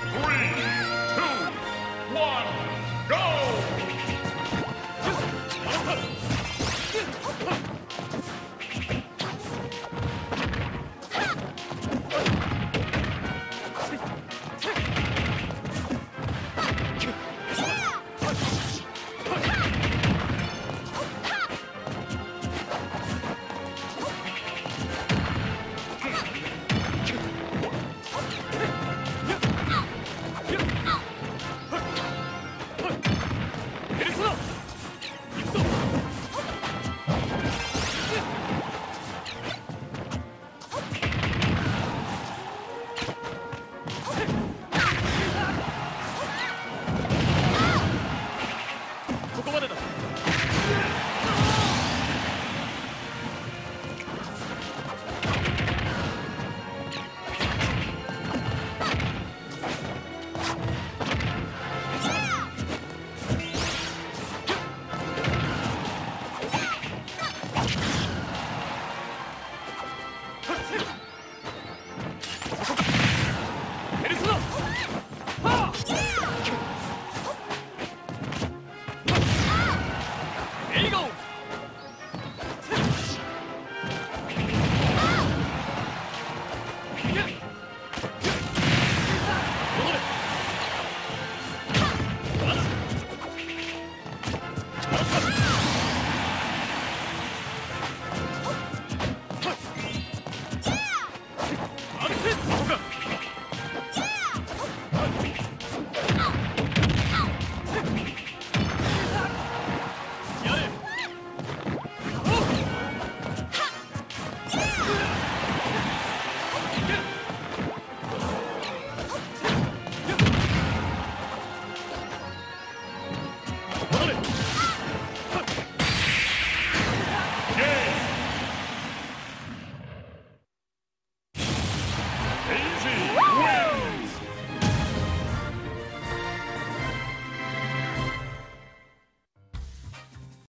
Three, Well. Easy.